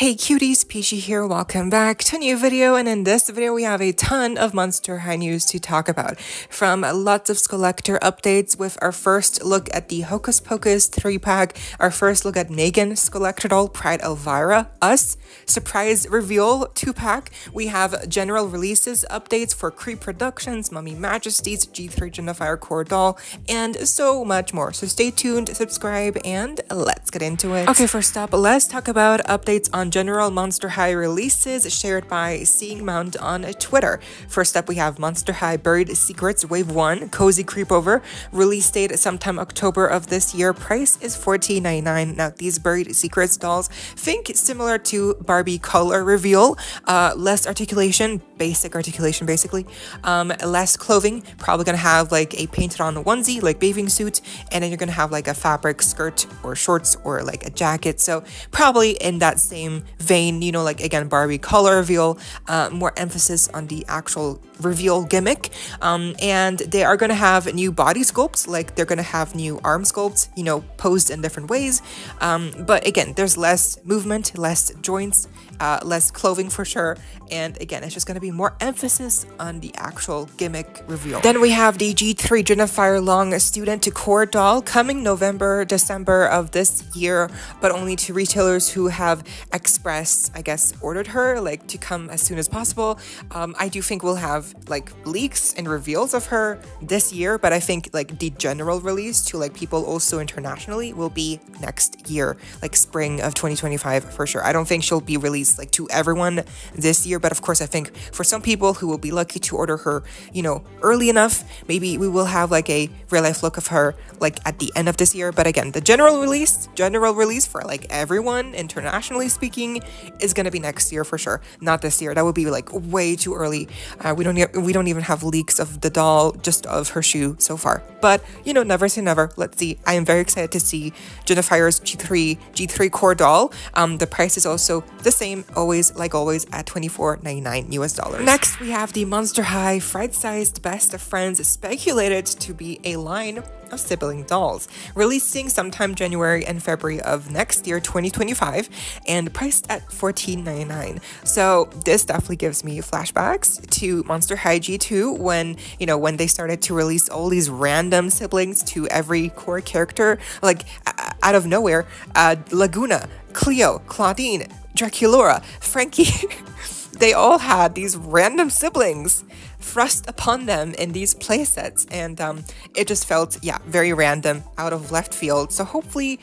Hey cuties, Peachy here, welcome back to a new video and in this video we have a ton of Monster High news to talk about. From lots of Collector updates with our first look at the Hocus Pocus 3-pack, our first look at Megan Collector doll, Pride Elvira, Us, surprise reveal 2-pack, we have general releases updates for Creeproductions, Mummy Majesties, G3 Jinafire Core doll, and so much more. So stay tuned, subscribe, and let's get into it. Okay, first up, let's talk about updates on general Monster High releases shared by Seeing Mount on Twitter. First up, we have Monster High Buried Secrets Wave 1 Cozy Creepover. Release date sometime October of this year. Price is $14.99. Now, these Buried Secrets dolls think similar to Barbie Color Reveal. Uh, less articulation, basic articulation basically. Um, less clothing, probably gonna have like a painted on onesie, like bathing suit, and then you're gonna have like a fabric skirt or shorts or like a jacket. So probably in that same vein, you know, like again, Barbie color reveal, uh, more emphasis on the actual reveal gimmick. Um, and they are going to have new body sculpts, like they're going to have new arm sculpts, you know, posed in different ways. Um, but again, there's less movement, less joints, uh, less clothing for sure. And again, it's just going to be more emphasis on the actual gimmick reveal. Then we have the G3 Jinafire Long student to core doll coming November, December of this year, but only to retailers who have expressed, I guess, ordered her like to come as soon as possible. Um, I do think we'll have like leaks and reveals of her this year, but I think like the general release to like people also internationally will be next year, like spring of 2025 for sure. I don't think she'll be released like to everyone this year but of course, I think for some people who will be lucky to order her, you know, early enough, maybe we will have like a real life look of her like at the end of this year. But again, the general release, general release for like everyone internationally speaking, is gonna be next year for sure. Not this year. That would be like way too early. Uh, we don't we don't even have leaks of the doll, just of her shoe so far. But you know, never say never. Let's see. I am very excited to see Jinafire's G3 G3 core doll. Um, the price is also the same, always like always at 24 $4.99 US dollars. Next, we have the Monster High Fright-sized Best of Friends speculated to be a line of sibling dolls, releasing sometime January and February of next year, 2025, and priced at $14.99. So this definitely gives me flashbacks to Monster High G2 when, you know, when they started to release all these random siblings to every core character, like out of nowhere, uh, Lagoona, Cleo, Clawdeen, Draculaura, Frankie. they all had these random siblings thrust upon them in these playsets, and um, it just felt, yeah, very random, out of left field. So hopefully,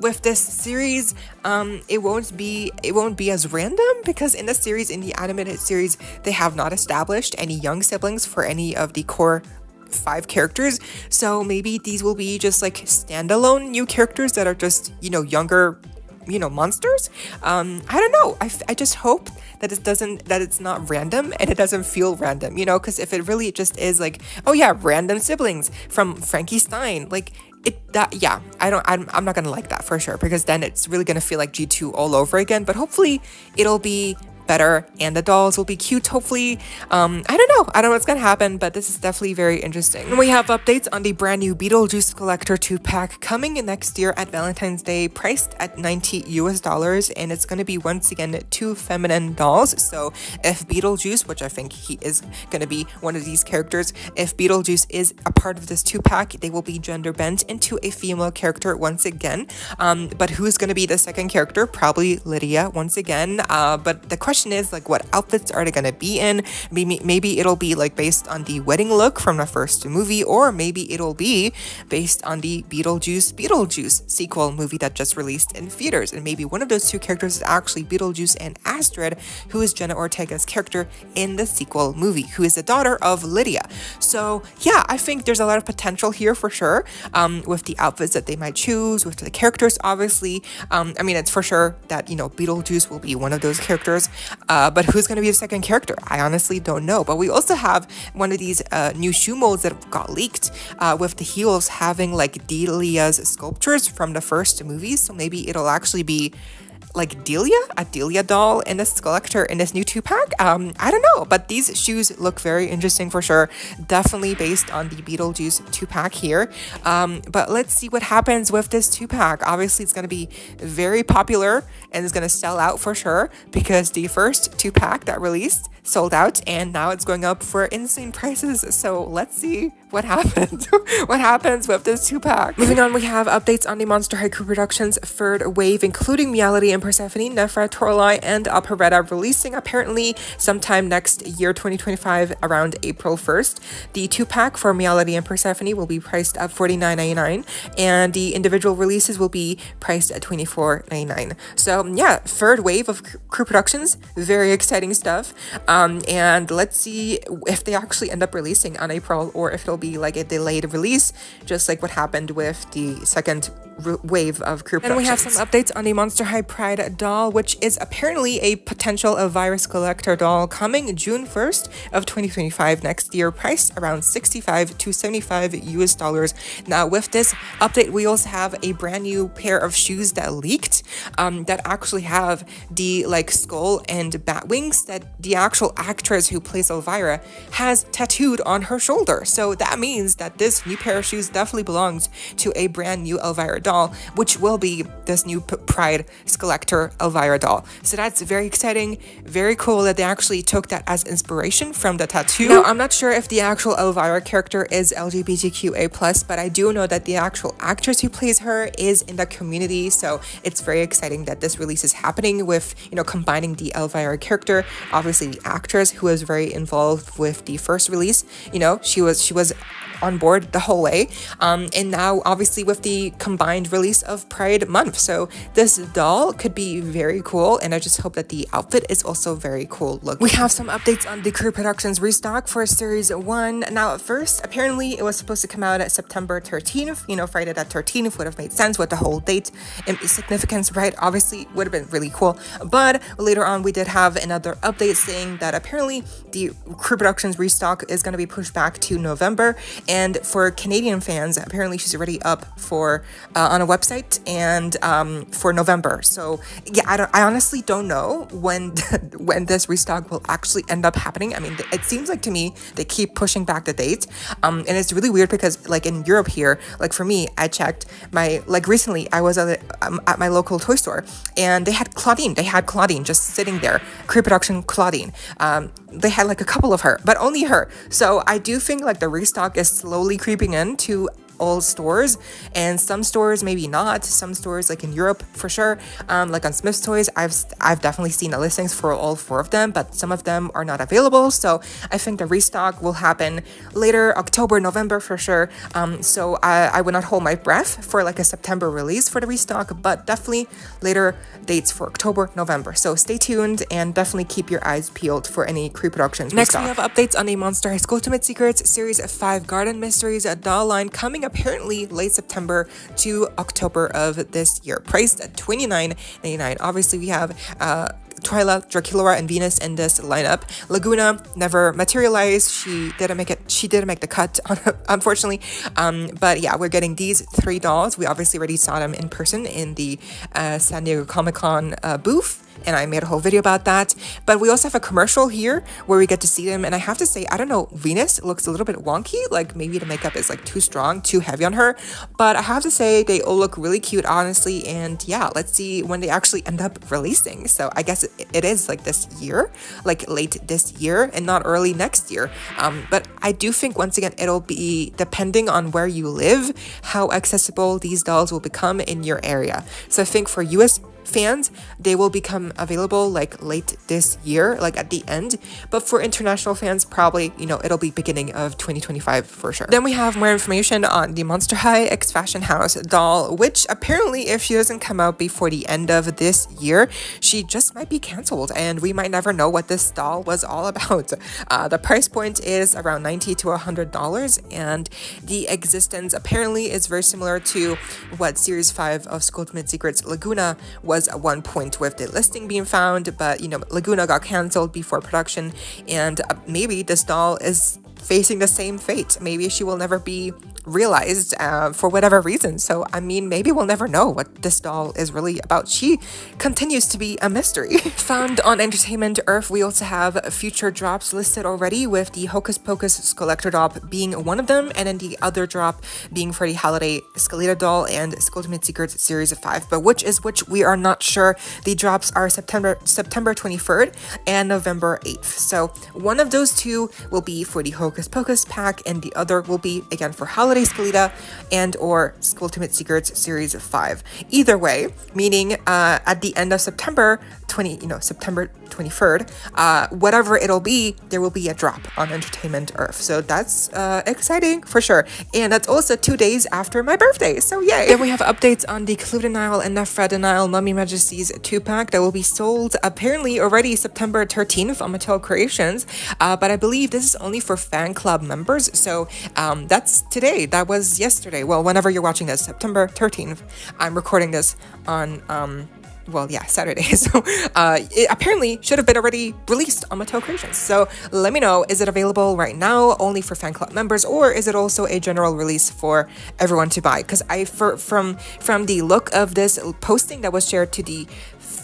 with this series, um, it won't be it won't be as random because in the series, in the animated series, they have not established any young siblings for any of the core five characters. So maybe these will be just like standalone new characters that are just you know younger you know monsters? Um i don't know. I, I just hope that it doesn't that it's not random and it doesn't feel random you know because if it really just is like oh yeah random siblings from frankie stein like it that yeah i don't I'm, I'm not gonna like that for sure because then it's really gonna feel like g2 all over again but hopefully it'll be better and the dolls will be cute hopefully. Um i don't know. I don't know what's gonna happen but this is definitely very interesting. We have updates on the brand new beetlejuice collector 2-pack coming next year at valentine's day priced at 90 us dollars and it's gonna be once again two feminine dolls. So if beetlejuice which i think he is gonna be one of these characters if beetlejuice is a part of this 2-pack they will be gender bent into a female character once again. Um but who's gonna be the second character? Probably lydia once again. Uh but the question question is like what outfits are they gonna be in? Maybe maybe it'll be like based on the wedding look from the first movie or maybe it'll be based on the beetlejuice beetlejuice sequel movie that just released in theaters. And maybe one of those two characters is actually beetlejuice and astrid who is jenna ortega's character in the sequel movie who is the daughter of lydia. So yeah i think there's a lot of potential here for sure um, with the outfits that they might choose with the characters obviously. Um, i mean it's for sure that you know beetlejuice will be one of those characters uh, but who's going to be the second character? I honestly don't know. But we also have one of these uh, new shoe molds that got leaked uh, with the heels having like Delia's sculptures from the first movie. So maybe it'll actually be like Delia, a Delia doll in this collector in this new two pack. Um, I don't know, but these shoes look very interesting for sure. Definitely based on the Beetlejuice two pack here. Um, but let's see what happens with this two pack. Obviously, it's going to be very popular and it's going to sell out for sure because the first two pack that released sold out and now it's going up for insane prices. So let's see what happens. what happens with this two pack? Moving on, we have updates on the Monster High Creeproductions third wave, including Meowlody and Purrsephone, Nefera, Toralei, and Operetta releasing apparently sometime next year, 2025, around April 1st. The two pack for Meowlody and Purrsephone will be priced at $49.99, and the individual releases will be priced at $24.99. So, yeah, third wave of Creeproductions, very exciting stuff. Um, and let's see if they actually end up releasing on April or if it'll be like a delayed release, just like what happened with the second wave of crew And we have some updates on the Monster High Pride doll, which is apparently a potential Elvira collector doll coming June 1st of 2025 next year, priced around 65 to 75 US dollars. Now, with this update, we also have a brand new pair of shoes that leaked um, that actually have the like skull and bat wings that the actual actress who plays Elvira has tattooed on her shoulder. So that means that this new pair of shoes definitely belongs to a brand new Elvira doll doll, which will be this new Pride Collector Elvira doll. So that's very exciting, very cool that they actually took that as inspiration from the tattoo. Now, I'm not sure if the actual Elvira character is LGBTQA+, but I do know that the actual actress who plays her is in the community, so it's very exciting that this release is happening with, you know, combining the Elvira character, obviously the actress who was very involved with the first release, you know, she was she was on board the whole way. Um, and now, obviously, with the combined release of Pride Month. So, this doll could be very cool. And I just hope that the outfit is also very cool look. We have some updates on the Creeproductions restock for Series 1. Now, at first, apparently, it was supposed to come out at September 13th. You know, Friday the 13th would have made sense with the whole date and significance, right? Obviously, would have been really cool. But later on, we did have another update saying that apparently the Creeproductions restock is going to be pushed back to November and for Canadian fans, apparently she's already up for uh, on a website and um, for November. So yeah, I, don't, I honestly don't know when when this restock will actually end up happening. I mean, it seems like to me they keep pushing back the date, um, and it's really weird because like in Europe here, like for me, I checked my like recently I was at, um, at my local toy store and they had Clawdeen. They had Clawdeen just sitting there, pre-production Clawdeen. Um, they had like a couple of her, but only her. So I do think like the restock is slowly creeping into all stores and some stores maybe not some stores like in europe for sure. Um, like on Smyths toys i've i've definitely seen the listings for all four of them but some of them are not available so i think the restock will happen later october november for sure. Um, so I, I would not hold my breath for like a september release for the restock but definitely later dates for october november. So stay tuned and definitely keep your eyes peeled for any Creeproductions next restock. we have updates on the monster high Skulltimate secrets series 5 garden mysteries a doll line coming apparently late September to October of this year, priced at $29.99. Obviously, we have uh, Twyla, Draculaura, and Venus in this lineup. Lagoona never materialized. She didn't make it. She didn't make the cut, unfortunately. Um, but yeah, we're getting these three dolls. We obviously already saw them in person in the uh, San Diego Comic Con uh, booth and I made a whole video about that. But we also have a commercial here where we get to see them, and I have to say, I don't know, Venus looks a little bit wonky, like maybe the makeup is like too strong, too heavy on her, but I have to say they all look really cute, honestly, and yeah, let's see when they actually end up releasing. So I guess it, is like this year, like late this year, and not early next year. Um, but I do think once again, it'll be depending on where you live, how accessible these dolls will become in your area. So I think for US fans, they will become available like late this year, like at the end. But for international fans, probably, you know, it'll be beginning of 2025 for sure. Then we have more information on the Monster High X Fashion House doll, which apparently, if she doesn't come out before the end of this year, she just might be canceled and we might never know what this doll was all about. Uh, the price point is around 90 to $100 and the existence apparently is very similar to what Series 5 of Ultimate Secrets Lagoona was was at one point with the listing being found, but you know, Lagoona got cancelled before production, and uh, maybe this doll is facing the same fate. Maybe she will never be realized uh, for whatever reason. So, I mean, maybe we'll never know what this doll is really about. She continues to be a mystery. Found on Entertainment Earth, we also have future drops listed already, with the Hocus Pocus Collector drop being one of them, and then the other drop being Freddie Holiday Skullector doll and Skulltimate Secrets Series of 5. But which is which, we are not sure. The drops are September September 23rd and November 8th. So, one of those two will be for the Hocus Pocus Pocus pack, and the other will be again for Holiday Skullector and or Skulltimate Secrets Series 5. Either way, meaning uh, at the end of September 20, you know, September 23rd, uh, whatever it'll be, there will be a drop on Entertainment Earth. So that's uh, exciting for sure. And that's also two days after my birthday. So yay! Then we have updates on the Cleo de Nile and Nefera de Nile Mummy Majesties 2-pack that will be sold apparently already September 13th on Mattel Creations. Uh, but I believe this is only for fan club members. So um, that's today that was yesterday. Well, whenever you're watching this, September 13th. I'm recording this on, um, well, yeah, Saturday. So uh, it apparently should have been already released on Mattel Creations. So let me know, is it available right now only for fan club members or is it also a general release for everyone to buy? Because I, for, from, from the look of this posting that was shared to the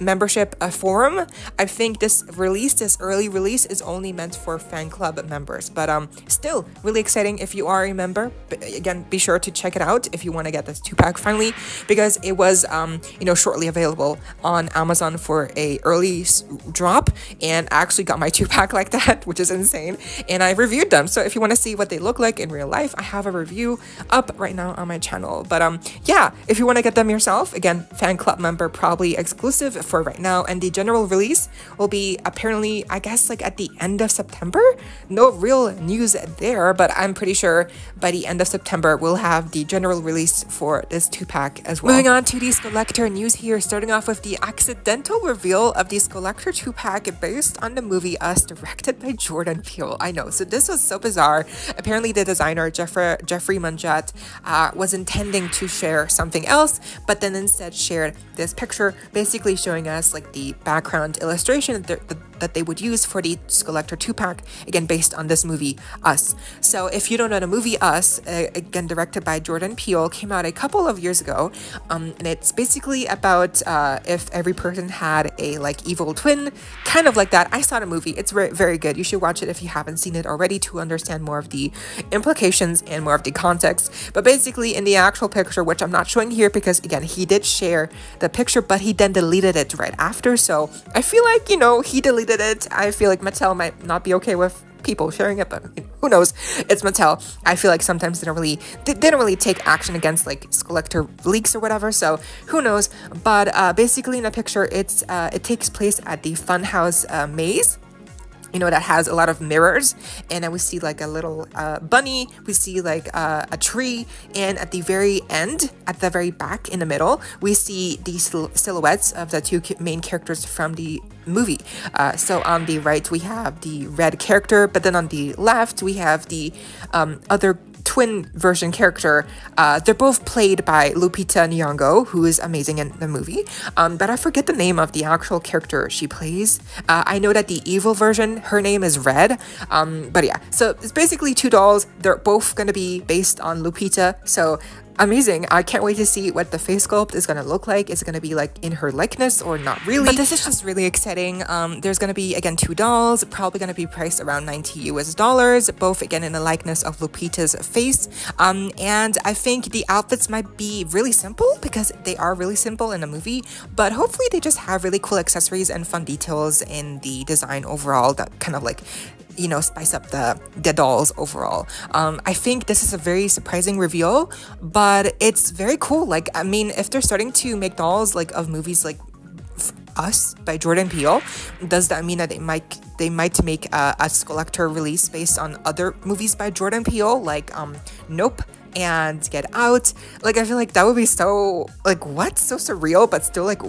membership uh, forum. I think this release, this early release, is only meant for fan club members, but um, still really exciting if you are a member. But again, be sure to check it out if you want to get this two pack finally, because it was um, you know shortly available on Amazon for a early drop, and I actually got my two pack like that, which is insane. And I reviewed them, so if you want to see what they look like in real life, I have a review up right now on my channel. But um, yeah, if you want to get them yourself, again, fan club member probably exclusive for right now, and the general release will be apparently, I guess, like at the end of September. No real news there, but I'm pretty sure by the end of September we'll have the general release for this two pack as well. Moving on to the Skullector news here, starting off with the accidental reveal of the Skullector two pack based on the movie Us, directed by Jordan Peele. I know, so this was so bizarre. Apparently, the designer Jeffrey Jeffrey Munjat uh, was intending to share something else, but then instead shared this picture, basically showing showing us like the background illustration that, that they would use for the Skullector 2-pack, again, based on this movie, Us. So if you don't know the movie Us, uh, again, directed by Jordan Peele, came out a couple of years ago, um, and it's basically about uh, if every person had a like evil twin, kind of like that. I saw the movie. It's very good. You should watch it if you haven't seen it already to understand more of the implications and more of the context. But basically, in the actual picture, which I'm not showing here because, again, he did share the picture, but he then deleted it right after. So I feel like, you know, he deleted it. I feel like Mattel might not be okay with people sharing it, but who knows? It's Mattel. I feel like sometimes they don't really they, don't really take action against like collector leaks or whatever. So who knows? But uh, basically, in the picture, it's uh, it takes place at the Funhouse uh, maze you know that has a lot of mirrors. And then we see like a little uh, bunny. We see like uh, a tree. And at the very end at the very back in the middle we see these silhouettes of the two main characters from the movie. Uh, so on the right we have the red character. But then on the left we have the um, other twin version character. Uh, they're both played by Lupita Nyong'o, who is amazing in the movie. Um, but I forget the name of the actual character she plays. Uh, I know that the evil version, her name is Red. Um, but yeah, so it's basically two dolls. They're both gonna be based on Lupita. So amazing. I can't wait to see what the face sculpt is going to look like. Is it going to be like in her likeness or not really? But this is just really exciting. Um, there's going to be, again, two dolls, probably going to be priced around 90 US dollars, both again in the likeness of Lupita's face. Um, and I think the outfits might be really simple because they are really simple in the movie, but hopefully they just have really cool accessories and fun details in the design overall that kind of like you know spice up the the dolls overall um i think this is a very surprising reveal but it's very cool like i mean if they're starting to make dolls like of movies like us by Jordan Peele. Does that mean that they might they might make a, a Skullector release based on other movies by Jordan Peele, like um Nope and Get Out? Like I feel like that would be so like what so surreal, but still like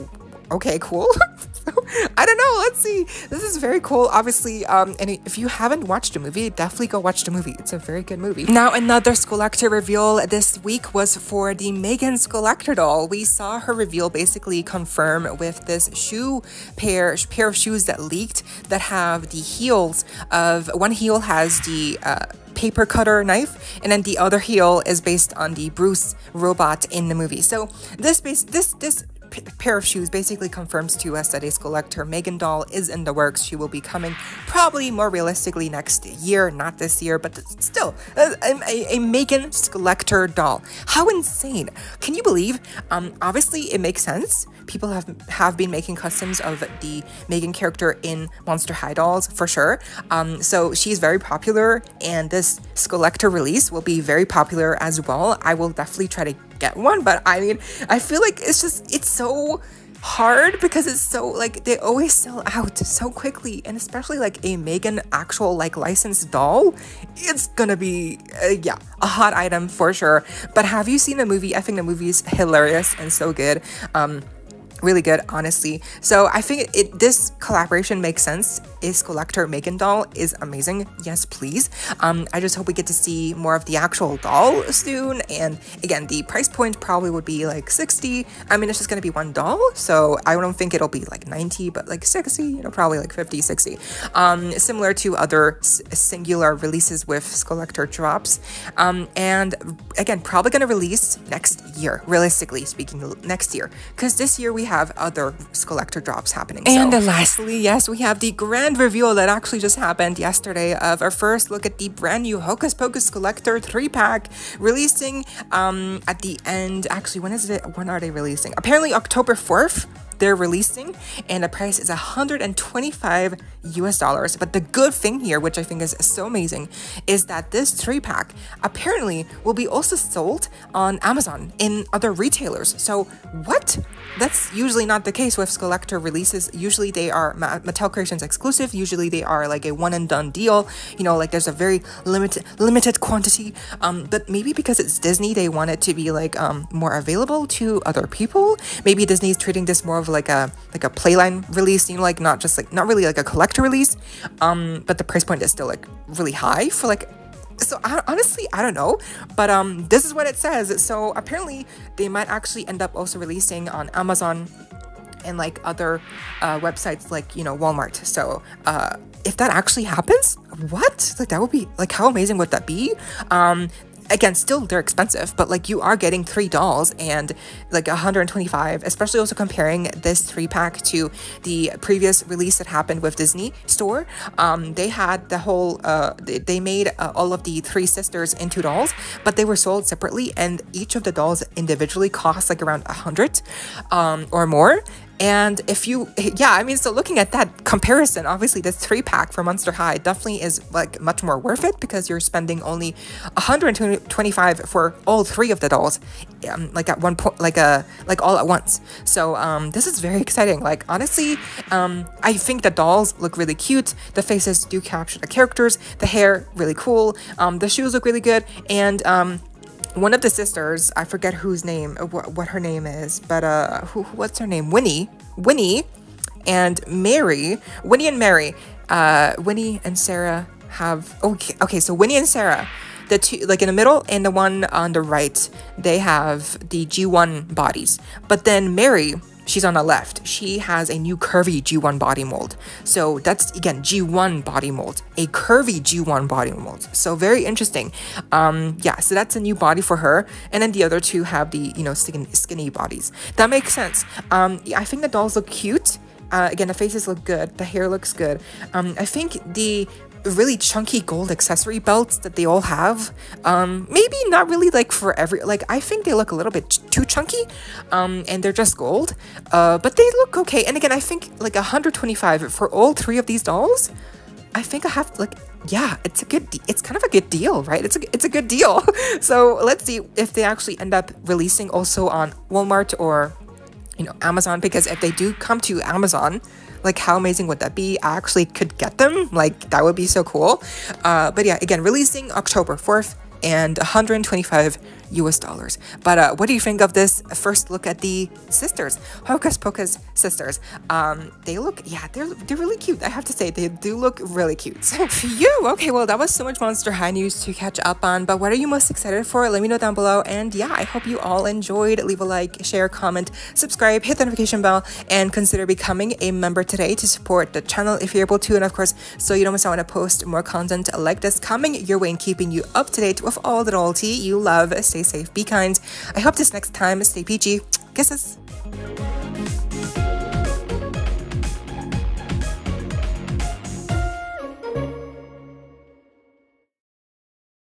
okay, cool. I don't know. Let's see. This is very cool. Obviously, um, and if you haven't watched the movie, definitely go watch the movie. It's a very good movie. Now, another Skullector reveal this week was for the Megan Skullector doll. We saw her reveal basically confirm with this shoe pair pair of shoes that leaked that have the heels of one heel has the uh, paper cutter knife, and then the other heel is based on the Bruce robot in the movie. So this base this this pair of shoes basically confirms to us that a Skullector Megan doll is in the works. She will be coming probably more realistically next year, not this year, but still a, a, a Megan Skullector doll. How insane! Can you believe? Um, obviously, it makes sense. People have have been making customs of the Megan character in Monster High dolls for sure. Um, so she's very popular, and this Skullector release will be very popular as well. I will definitely try to get one, but I mean, I feel like it's just, it's so hard because it's so like they always sell out so quickly. And especially like a Megan actual like licensed doll it's gonna be uh, yeah a hot item for sure. But have you seen the movie? I think the movie is hilarious and so good. Um really good honestly. So i think it this collaboration makes sense is collector megan doll is amazing. Yes please. Um i just hope we get to see more of the actual doll soon. And again the price point probably would be like 60 i mean it's just gonna be one doll so i don't think it'll be like 90 but like 60 you know probably like 50 60 um similar to other singular releases with collector drops. Um and again probably gonna release next year realistically speaking next year. Because this year we have other collector drops happening. And so. lastly, yes, we have the grand reveal that actually just happened yesterday of our first look at the brand new Hocus Pocus Collector 3-pack releasing um, at the end. Actually, when is it? When are they releasing? Apparently October 4th they're releasing, and the price is 125 US dollars. But the good thing here, which I think is so amazing, is that this three pack apparently will be also sold on Amazon in other retailers. So, what? That's usually not the case with collector releases. Usually they are Mattel Creations exclusive. Usually they are like a one and done deal. You know, like there's a very limited limited quantity. Um, but maybe because it's Disney, they want it to be like um, more available to other people. Maybe Disney's treating this more of like a like a playline release, you know, like not just like not really like a collector release, um, but the price point is still like really high for like so I, honestly i don't know but um this is what it says. So apparently they might actually end up also releasing on amazon and like other uh, websites like you know walmart. So uh if that actually happens what? Like that would be like how amazing would that be? Um again still they're expensive but like you are getting three dolls and like 125 especially also comparing this three pack to the previous release that happened with disney store. Um, they had the whole uh, they, made uh, all of the three sisters into dolls but they were sold separately and each of the dolls individually cost like around a hundred um, or more and if you, yeah, I mean, so looking at that comparison, obviously this three pack for Monster High definitely is like much more worth it because you're spending only 125 for all three of the dolls, um, like at one point, like a like all at once. So um, this is very exciting. Like honestly, um, I think the dolls look really cute. The faces do capture the characters. The hair really cool. Um, the shoes look really good, and um, one of the sisters, I forget whose name, uh, what, what her name is, but uh, who, what's her name? Winnie, Winnie, and Mary, Winnie and Mary, uh, Winnie and Sarah have okay, okay. So Winnie and Sarah, the two like in the middle and the one on the right, they have the G1 bodies, but then Mary she's on the left. She has a new curvy G1 body mold. So that's again G1 body mold, a curvy G1 body mold. So very interesting. Um, yeah, so that's a new body for her. And then the other two have the you know skinny, skinny bodies. That makes sense. Um, I think the dolls look cute. Uh, again, the faces look good, the hair looks good. Um, I think the really chunky gold accessory belts that they all have. Um, maybe not really like for every, like I think they look a little bit too chunky um, and they're just gold, uh, but they look okay. And again, I think like 125 for all three of these dolls, I think I have like, yeah, it's a good, it's kind of a good deal, right? It's a, it's a good deal. so let's see if they actually end up releasing also on Walmart or, you know, Amazon, because if they do come to Amazon, like, how amazing would that be? I actually could get them. Like, that would be so cool. Uh, but yeah, again, releasing October 4th and 125 US dollars. But uh, what do you think of this first look at the sisters, Hocus Pocus sisters? Um, they look, yeah, they're, they're really cute. I have to say, they do look really cute. So, phew, okay, well, that was so much Monster High news to catch up on. But what are you most excited for? Let me know down below. And yeah, I hope you all enjoyed. Leave a like, share, comment, subscribe, hit the notification bell, and consider becoming a member today to support the channel if you're able to. And of course, so you don't miss out when I post more content like this coming your way and keeping you up to date with all the royalty you love. Stay safe, be kind. I hope this next time, stay peachy. Kisses.